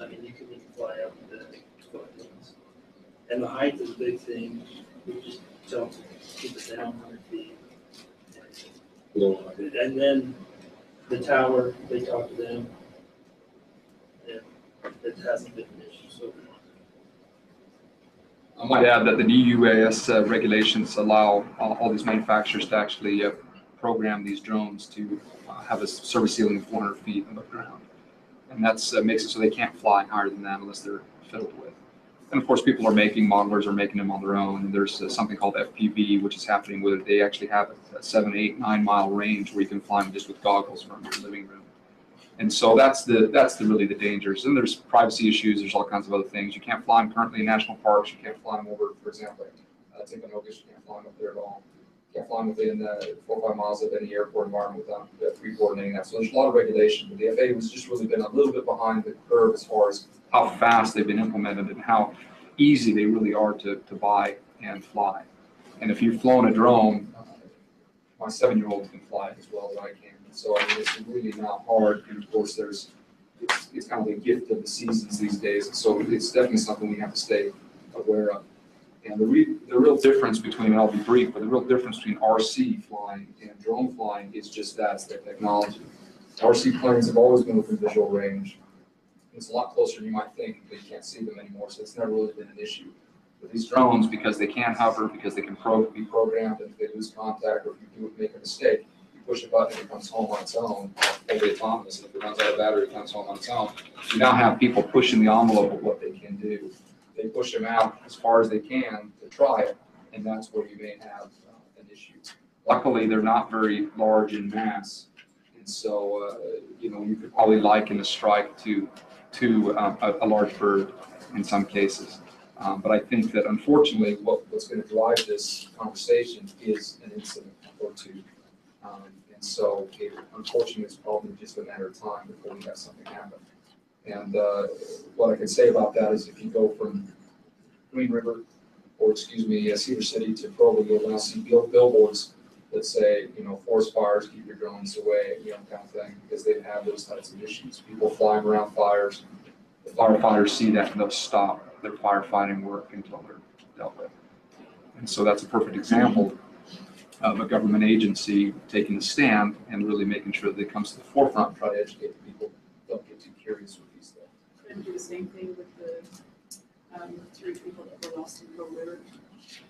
I mean, you couldn't even fly up the footlands. And the height is a big thing. We just don't keep it down hundred feet. And then the tower, they talk to them. And it hasn't been an issue so far. I might add that the DUAS uh, regulations allow all, all these manufacturers to actually uh, program these drones to uh, have a service ceiling of 400 feet above ground. And that's, uh, makes it so they can't fly higher than that unless they're fiddled with. And of course, people are making, modelers are making them on their own. And there's uh, something called FPV, which is happening where. They actually have a seven, eight, nine mile range where you can fly them just with goggles from your living room. And so that's the, that's the really the dangers. And there's privacy issues, there's all kinds of other things. You can't fly them currently in national parks, you can't fly them over, for example, uh, Timpanogos, you can't fly them up there at all. You Can't fly within, uh, four or five miles of any airport environment without uh, pre-coordinating that. So there's a lot of regulation, but the FAA has just really been a little bit behind the curve as far as how fast they've been implemented and how easy they really are to, to buy and fly. And if you've flown a drone, uh, my seven-year-old can fly as well as I can. So I mean, it's really not hard. And of course, there's, it's, it's kind of the gift of the seasons these days. So it's definitely something we have to stay aware of. And the re, the real difference between, and I'll be brief, but the real difference between RC flying and drone flying is just that, it's the technology. RC planes have always been within visual range. It's a lot closer than you might think, but you can't see them anymore, so it's never really been an issue. But these drones, because they can hover, because they can pro, be programmed, and if they lose contact, or if you do make a mistake, you push a button, it comes home on its own, fully autonomous, and if it runs out of battery, it comes home on its own. You now have people pushing the envelope of what they can do. They push them out as far as they can to try it, and that's where you may have uh, an issue. Luckily, they're not very large in mass, and so, uh, you know, you could probably liken a strike to, to um, a, a large bird in some cases. Um, But I think that unfortunately, what, what's going to drive this conversation is an incident or two. Um, And so it- unfortunately, it's probably just a matter of time before we have something happen. And uh, what I can say about that is if you go from Green River, or excuse me, uh, Cedar City to Provo, you'll now see bill- billboards that say, you know, forest fires, keep your drones away, you know, kind of thing, because they have those types of issues. People flying around fires, the firefighters see that and they'll stop their firefighting work until they're dealt with. And so that's a perfect example of a government agency taking a stand and really making sure that it comes to the forefront, and try to educate the people, don't get too curious with these Trying to do the same thing with the, um, three people that were lost in Pearl River.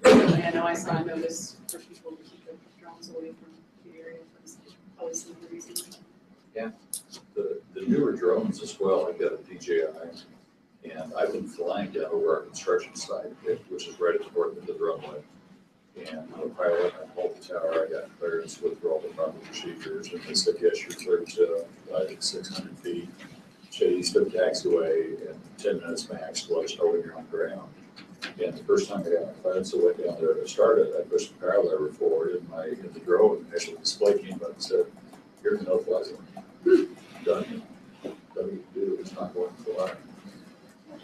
I know I saw a notice for people to keep their drones away from the area for probably some the reasons. The, the newer drones as well, I've got a DJI, and I've been flying down over our construction site, which is right at the north end of the runway. And the pilot, I hold the tower, I got clearance with all the proper procedures, and they said, yes, you're cleared to, six hundred feet. Chase to the taxiway and ten minutes max, while knowing you're on the ground. And the first time I got my clearance, I went down there to start it, I pushed the power lever forward, and my, in the drone, and actually display came up and said, here's no fly zone. Done, done, you do, it's not going to fly.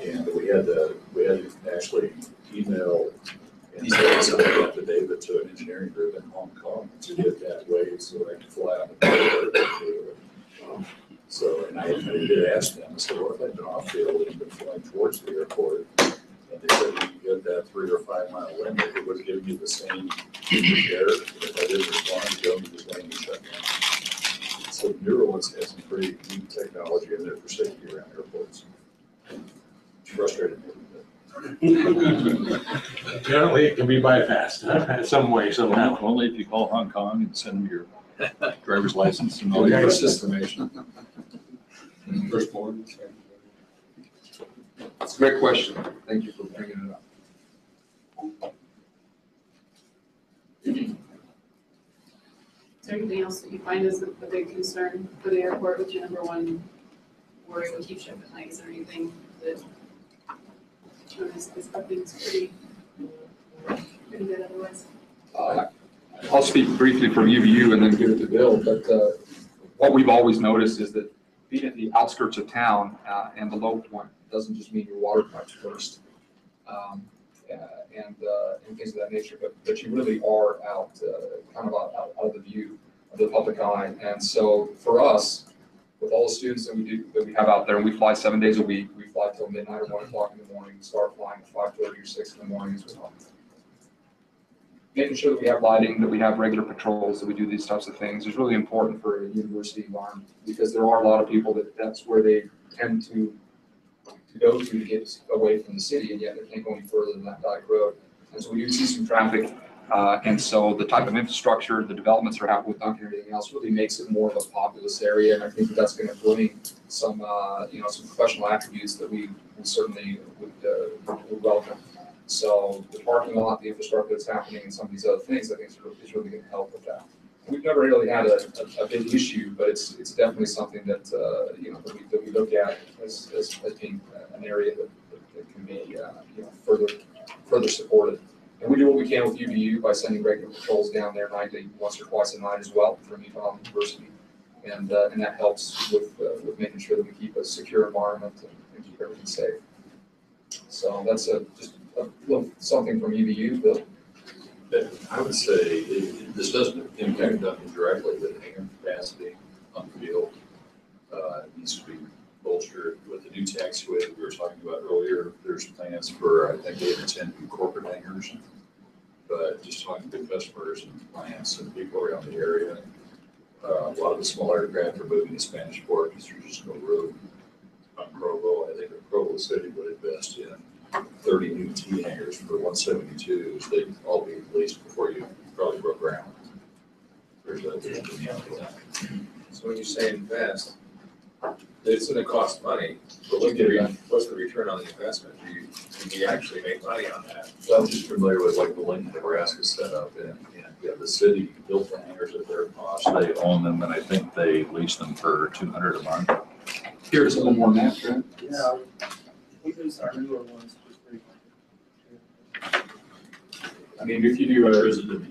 And we had to, we had to actually email and send something up to David to an engineering group in Hong Kong to get that way so I could fly out. the. So, and I, I did ask them, I said, what if I've been off field and been flying towards the airport? And they said, if you get that three or five mile wind, it would have given you the same air. If I didn't respond to them, it was going shut down. So Neuralink has some pretty neat technology in there for safety around airports. It's frustrating. Apparently, it can be bypassed huh? some way, somehow. Only if you call Hong Kong and send them your driver's license and all Okay, your. it's systemation. Firstborn. It's a great question. Thank you for bringing it up. Is there anything else that you find is a a big concern for the airport? What's your number one worry what keeps you up at night? Is there anything that, you know, is, is everything's pretty, pretty good otherwise? Uh, I'll speak briefly from UVU and then give it to Bill, but uh, what we've always noticed is that being at the outskirts of town uh, and the low point doesn't just mean your water pipes burst um, uh, and, uh, and things of that nature, but, but you really are out, uh, kind of out, out of the view of the public eye. And so for us, with all the students that we do, that we have out there, and we fly seven days a week, we fly till midnight or one o'clock in the morning, start flying at five thirty or six in the morning as well making sure that we have lighting, that we have regular patrols, that we do these types of things is really important for a university environment because there are a lot of people that that's where they tend to to go to to get away from the city and yet they can't go any further than that Dyke Road. And so we do see some traffic. Uh, and so the type of infrastructure, the developments that are happening with Duncan and everything else really makes it more of a populous area. And I think that that's going to bring some, uh, you know, some professional attributes that we certainly would, uh, would welcome. So the parking lot, the infrastructure that's happening and some of these other things, I think is really, really gonna help with that. We've never really had a, a, a big issue, but it's, it's definitely something that, uh, you know, that we, that we look at as, as, as being an area that, that can be, uh, you know, further, further supported. And we do what we can with UVU by sending regular patrols down there nightly, once or twice a night as well from Utah University. And, uh, and that helps with, uh, with making sure that we keep a secure environment and, and keep everything safe. So that's a, just little something from UVU, Bill. I would say it- this doesn't impact Duncan directly, but hangar capacity on the field uh, needs to be bolstered with the new taxiway that we were talking about earlier. There's plans for, I think, eight or ten new corporate hangars. But just talking to customers and clients and people around the area, uh, a lot of the small aircraft are moving to Spanish Fork because there's just no room. On Provo, I think Provo City in thirty new T hangars for one seventy-twos, they'd all be leased before you probably broke ground. There's a, there's a demand for that. So when you say invest, it's gonna cost money, but what's the, re- what's the return on the investment? Do you, do you actually make money on that? So I'm just familiar with like the Lincoln, Nebraska setup and, and yeah, the city built the hangars at their cost. They own them and I think they lease them for two hundred a month. Here's a little more than that, Trent. Yeah, we use our newer ones. just pretty much. I mean, if you do a, is it the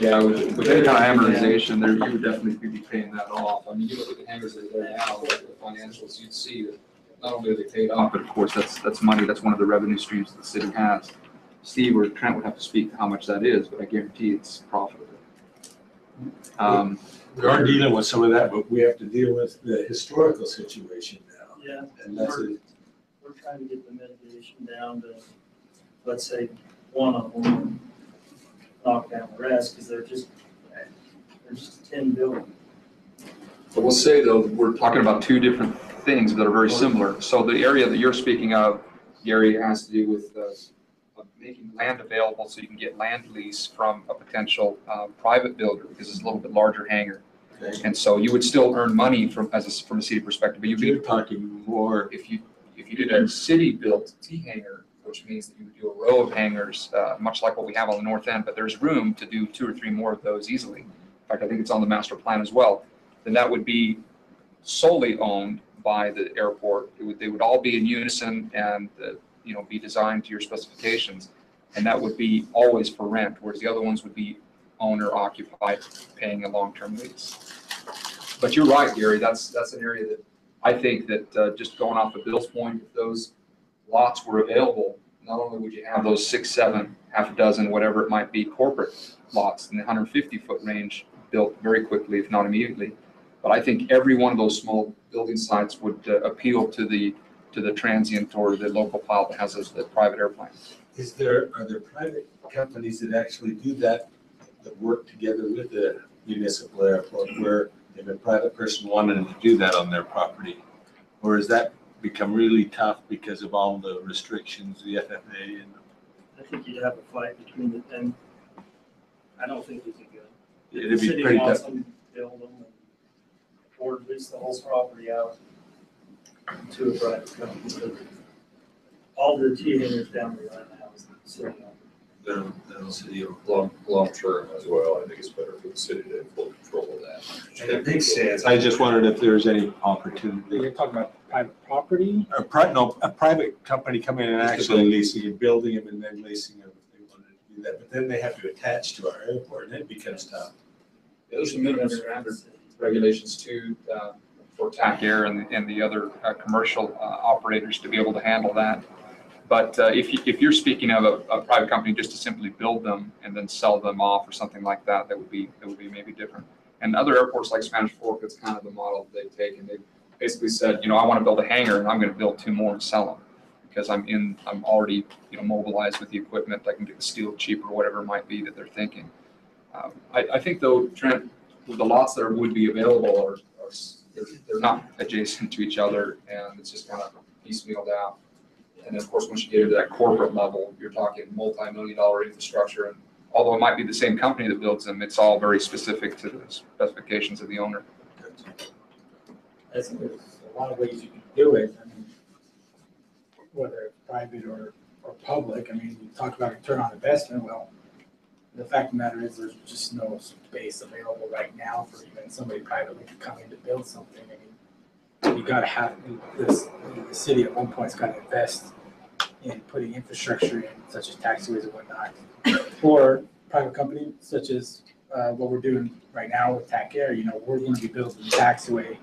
yeah, with, with any kind of amortization, there, you would definitely be paying that off. I mean, you look at the hangars that are there now, look at the financials, you'd see that not only are they paid off, but of course, that's, that's money, that's one of the revenue streams that the city has. Steve or Trent would have to speak to how much that is, but I guarantee it's profitable. Um, We are dealing with some of that, but we have to deal with the historical situation now. Yeah, And that's a, we're trying to get the mitigation down to, let's say, one of them, and knock down the rest, because they're just, they're just ten billion. But we'll say though, we're talking about two different things that are very similar. So the area that you're speaking of, Gary, has to do with uh, making land available so you can get land lease from a potential uh, private builder because it's a little bit larger hangar. okay. And so you would still earn money from, as a, from a city perspective, but you'd You're be, talking more, if you, if you did a city-built T hangar, which means that you would do a row of hangars, uh, much like what we have on the north end, but there's room to do two or three more of those easily. In fact, I think it's on the master plan as well. Then that would be solely owned by the airport. Would, they would all be in unison and, uh, you know, be designed to your specifications. And that would be always for rent, whereas the other ones would be owner occupied, paying a long-term lease. But you're right, Gary, that's, that's an area that I think that, uh, just going off of Bill's point, those lots were available, not only would you have those six, seven, half a dozen, whatever it might be, corporate lots in the hundred and fifty foot range built very quickly, if not immediately. But I think every one of those small building sites would uh, appeal to the, to the transient or the local pilot that has a private airplane. is there, are there private companies that actually do that, that work together with the municipal airport where if a private person wanted to do that on their property? Or is that become really tough because of all the restrictions, the FAA and I think you'd have a fight between the, and I don't think you could go. It'd be City pretty wants tough. them, build them, and- or lease the whole property out to a private company. but All the T hangars down there right now is sitting on. Then, then the city will- Long, long term as well, I think it's better for the city to have full control of that. And it makes sense. I just wondered if there's any opportunity. You're talking about private property? A pri, no, a private company coming in and actually leasing and building them and then leasing them if they wanted to do that. But then they have to attach to our airport and it becomes tough. There's some minimum standard regulations too, uh, for TAC Air and, and the other, uh, commercial, uh, operators to be able to handle that. But, uh, if you, if you're speaking of a, a private company just to simply build them and then sell them off or something like that, that would be, that would be maybe different. And other airports like Spanish Fork, it's kind of the model they take, taken. They basically said, you know, I want to build a hangar and I'm going to build two more and sell them. Because I'm in, I'm already, you know, mobilized with the equipment, I can get the steel cheap or whatever it might be that they're thinking. Um, I, I think though, Trent, the lots that are- would be available are, are, they're, they're not adjacent to each other and it's just kind of piecemealed out. And of course, once you get into that corporate level, you're talking multi-million dollar infrastructure and although it might be the same company that builds them, it's all very specific to the specifications of the owner. I think there's a lot of ways you can do it. I mean, whether it's private or, or public, I mean, you talk about return on investment, well, the fact of the matter is there's just no space available right now for even somebody privately to come in to build something. I mean, you gotta have, this, the city at one point's gotta invest in putting infrastructure in such as taxiways and whatnot. Or private company such as, uh, what we're doing right now with TAC Air, you know, we're gonna be building a taxiway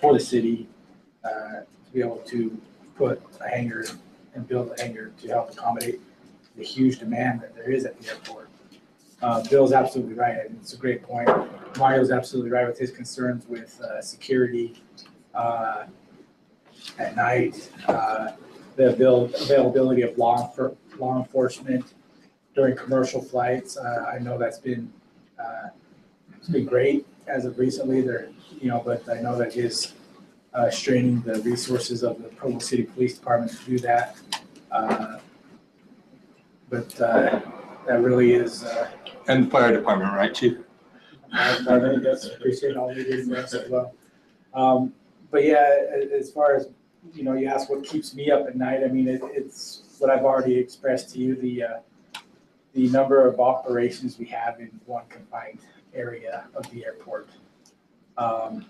for the city uh, to be able to put a hangar and build a hangar to help accommodate the huge demand that there is at the airport. Uh, Bill's absolutely right, and it's a great point. Mario's absolutely right with his concerns with uh, security uh, at night, uh, the avail- availability of law, enfor- law enforcement during commercial flights. Uh, I know that's been, uh, it's been great as of recently. There, you know, but I know that is uh, straining the resources of the Provo City Police Department to do that. Uh, But uh, that really is, uh, And the fire department, right, chief? I I guess appreciate all you do for us as well. Um, But yeah, as far as, you know, you ask what keeps me up at night, I mean, it, it's what I've already expressed to you, the, uh, the number of operations we have in one confined area of the airport. Um,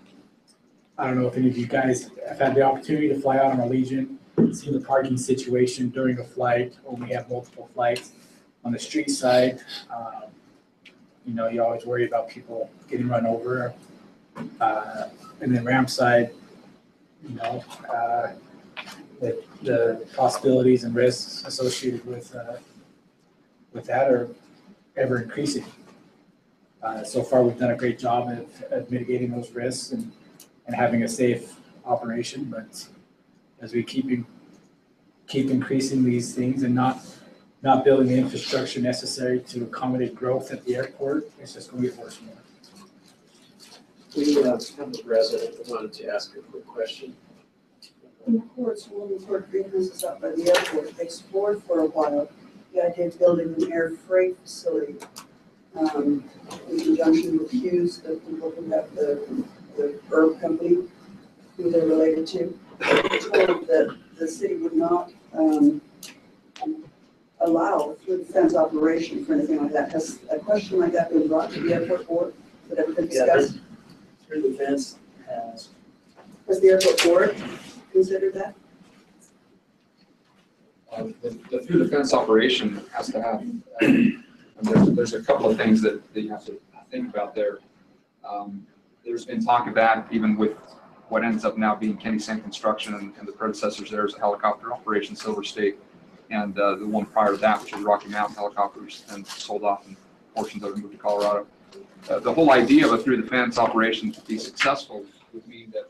I don't know if any of you guys have had the opportunity to fly out on Allegiant, see the parking situation during a flight, when we have multiple flights. On the street side, um, you know, you always worry about people getting run over. Uh, and then ramp side, you know, uh, the, the possibilities and risks associated with, uh, with that are ever increasing. Uh, so far, we've done a great job of, of mitigating those risks and, and having a safe operation, but as we keep, in- keep increasing these things and not, not building the infrastructure necessary to accommodate growth at the airport, it's just gonna get worse and worse. We uh, have a resident that wanted to ask a quick question. In the courts, Williamsport Greenhouse is up by the airport. They explored for a while the idea of building an air freight facility um, in conjunction with Hughes, the people who have the, the herb company, who they're related to. They told that the city would not um, allow the fence operation for anything like that. Has a question like that been brought to the airport board? That ever been Yeah, discussed? Through the fence has, Has the airport board considered that? Uh, The the through the fence operation has to have, uh, there's, there's a couple of things that, that you have to think about there. Um, There's been talk of that even with what ends up now being Kenny Seng Construction and, and the predecessors there is a helicopter operation, Silver State. And, uh, the one prior to that, which is Rocky Mountain Helicopters, and sold off and portions of it moved to Colorado. Uh, the whole idea of a through the fence operation to be successful would mean that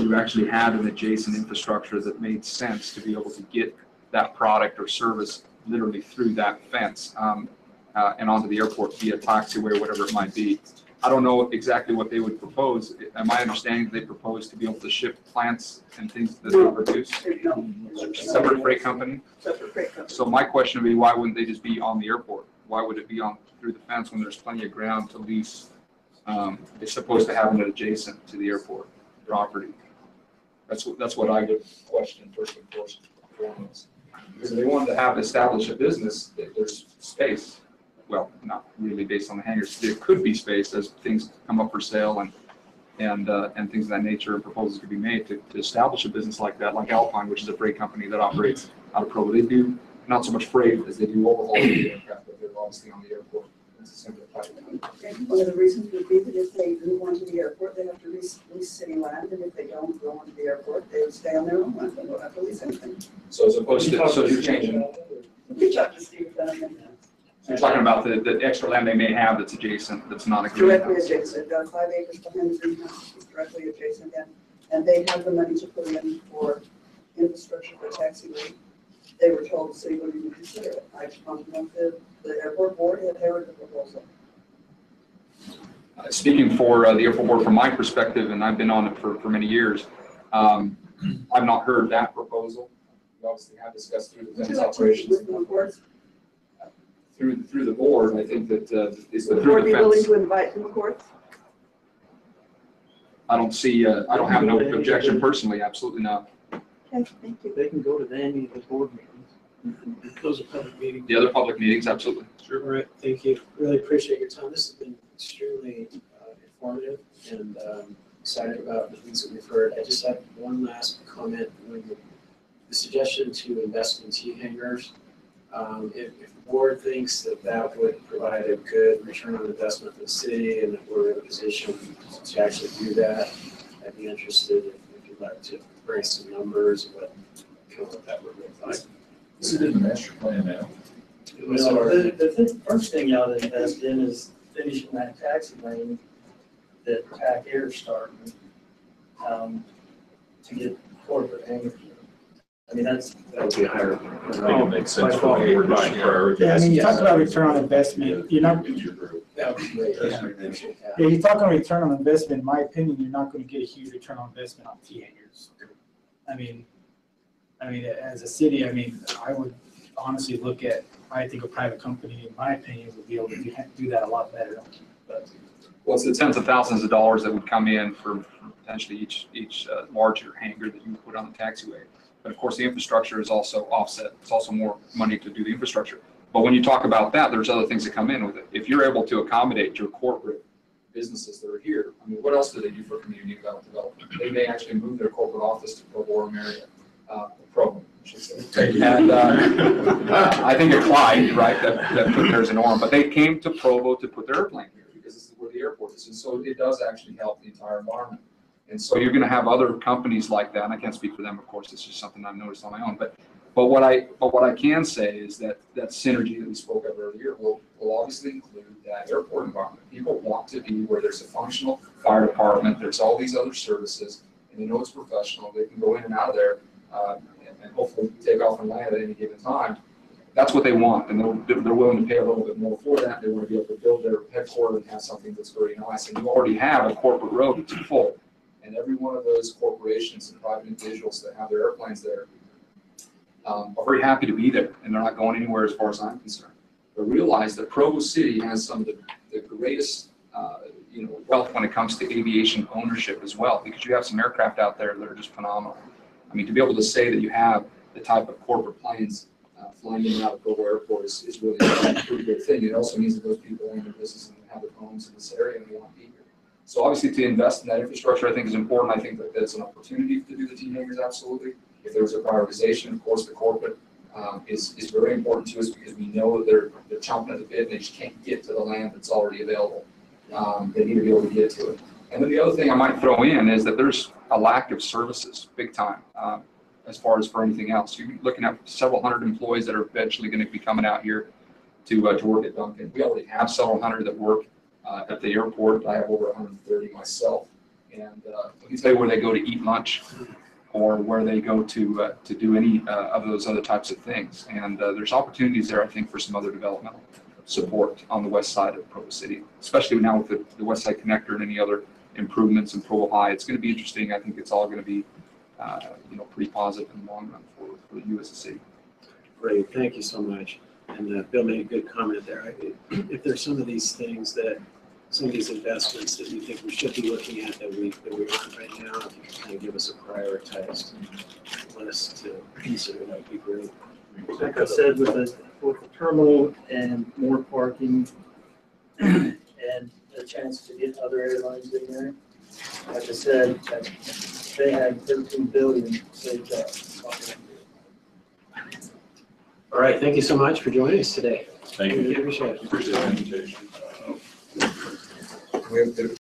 you actually had an adjacent infrastructure that made sense to be able to get that product or service literally through that fence um, uh, and onto the airport via taxiway or whatever it might be. I don't know exactly what they would propose. Am I understanding is they propose to be able to ship plants and things that they produce? Separate freight company? Separate freight company. So my question would be, why wouldn't they just be on the airport? Why would it be on, through the fence when there's plenty of ground to lease? Um, It's supposed to have it adjacent to the airport property. That's what, that's what I would question first and foremost. Because if they wanted to have, establish a business, there's space. Well, not really based on the hangars. There could be space as things come up for sale and, and, uh, and things of that nature, and proposals could be made to, to establish a business like that, like Alpine, which is a freight company that operates out of Provo. They do not so much freight as they do overhaul of the aircraft, but they're obviously on the airport. It's a simple. And one of the reasons would be that if they move on to the airport, they have to lease, lease city land, and if they don't go onto the airport, they would stay on their own land, and don't have to lease anything. So as opposed to, so you're changing, Reach out to Steve so you're talking about the, the extra land they may have that's adjacent, that's not a directly greenhouse. adjacent, uh, five acres behind the greenhouse, directly adjacent, and, and they have the money to put in for infrastructure for taxiway. They were told the city wouldn't even consider it. I just want to know if the, the airport board had heard the proposal. Uh, Speaking for uh, the airport board, from my perspective, and I've been on it for, for many years, um, I've not heard that proposal. We obviously have discussed through the Would you fence like to meet operations, with the board? through, through the board, I think that, uh, is Would the the board through be willing fence. to invite the McCourts? I don't see, uh, I don't have no objection personally, absolutely not. Okay, thank you. They can go to any of the board meetings. Those are public meetings. The other public meetings, absolutely. All right, thank you. Really appreciate your time. This has been extremely uh, informative and um, excited about the things that we've heard. I just have one last comment. When the- The suggestion to invest in T hangars, um, if, if the board thinks that that would provide a good return on investment for the city and that we're in a position to actually do that, I'd be interested if if you'd like to bring some numbers, of what, kind of what that would look like. Is it in the master plan now? Well, the, the thi- first thing y'all invest in is finishing that taxi lane that TAC Air started, um, to get corporate hangars. I mean, that's, That would be higher. I think Oh, it makes sense by for far. me to prioritize. Yeah, I mean, you talk about return on investment, you're not, Future group. That would be great. That's Yeah, what it is. appreciate that. yeah, you talk on return on investment, in my opinion, you're not gonna get a huge return on investment on T hangars. I mean, I mean, as a city, I mean, I would honestly look at, I think a private company, in my opinion, would be able to do- do that a lot better. But Well, it's the tens of thousands of dollars that would come in for potentially each, each uh, larger hangar that you put on the taxiway. But of course, the infrastructure is also offset. It's also more money to do the infrastructure. But when you talk about that, there's other things that come in with it. If you're able to accommodate your corporate businesses that are here, I mean, what else do they do for community development? They may actually move their corporate office to Provo or Marion, uh, say. And, uh, I think it Clyde, right, that, that put theirs in Orem, but they came to Provo to put their airplane here because this is where the airport is. And so it does actually help the entire environment. And so you're gonna have other companies like that, and I can't speak for them, of course, it's just something I've noticed on my own, but, but what I, but what I can say is that, that synergy that we spoke of earlier will, will obviously include that airport environment. People want to be where there's a functional fire department, there's all these other services, and they know it's professional, they can go in and out of there, uh, and, hopefully take off and land at any given time. That's what they want, and they're, they're willing to pay a little bit more for that, they wanna be able to build their headquarters and have something that's very nice, and you already have a corporate road that's full. And every one of those corporations and private individuals that have their airplanes there um, are very happy to be there, and they're not going anywhere as far as I'm concerned. But realize that Provo City has some of the, the greatest, uh, you know, wealth when it comes to aviation ownership as well, because you have some aircraft out there that are just phenomenal. I mean, to be able to say that you have the type of corporate planes uh, flying in and out of Provo Airport is, is really a pretty good thing. It also means that those people own their business and have their homes in this area and they want to be here. So obviously, to invest in that infrastructure, I think is important. I think that that's an opportunity to do the T hangars, absolutely. If there was a prioritization, of course, the corporate um, is, is very important to us because we know that they're, they're chomping at the bit and they just can't get to the land that's already available. Um, They need to be able to get to it. And then the other thing I might throw in is that there's a lack of services, big time, um, as far as for anything else. You're looking at several hundred employees that are eventually going to be coming out here to, uh, to work at Duncan. We already have several hundred that work uh, at the airport. I have over 130 myself. And uh, me tell you where they go to eat lunch or where they go to, uh, to do any uh, of those other types of things. And uh, there's opportunities there, I think, for some other developmental support on the west side of Provo City, especially now with the, the West Side Connector and any other improvements in Provo High. It's gonna be interesting. I think it's all gonna be, uh, you know, pretty positive in the long run for, for you as a city. Great, thank you so much. And uh, Bill made a good comment there. I- If there's some of these things that, some of these investments that you think we should be looking at that we, that we aren't right now, if you can kind of give us a prioritized list to consider, that'd be great. Like I said, with the, with the terminal and more parking and a chance to get other airlines in there, like I said, they had thirteen billion saved up. All right, thank you so much for joining us today. Thank Really you. Appreciate it. Appreciate the invitation. We have to